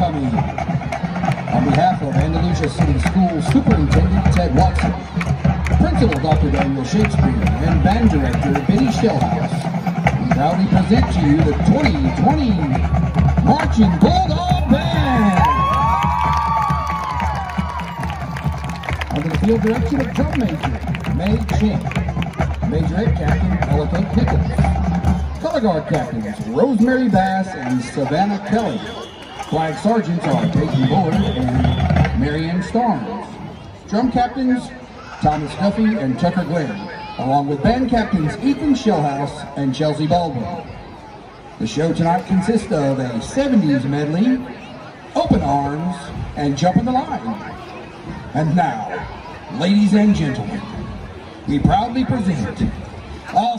homecoming. On behalf of Andalusia City Schools Superintendent Ted Watson, Principal Dr. Daniel Shakespeare, and Band Director Benny Shellhouse, we proudly present to you the 2020 Marching Bulldog Band. Under the field direction of drum major, May Ching, Majorette Captain Ellicott Pickles, Color Guard Captains Rosemary Bass and Savannah Kelly, Flag Sergeants are Peyton Bullard and Marianne Starnes, Drum Captains Thomas Duffy and Tucker Glenn, along with Band Captains Ethan Shellhouse and Chelsea Baldwin. The show tonight consists of a 70s medley, Open Arms, and Jump in the Line. And now, ladies and gentlemen, we proudly present a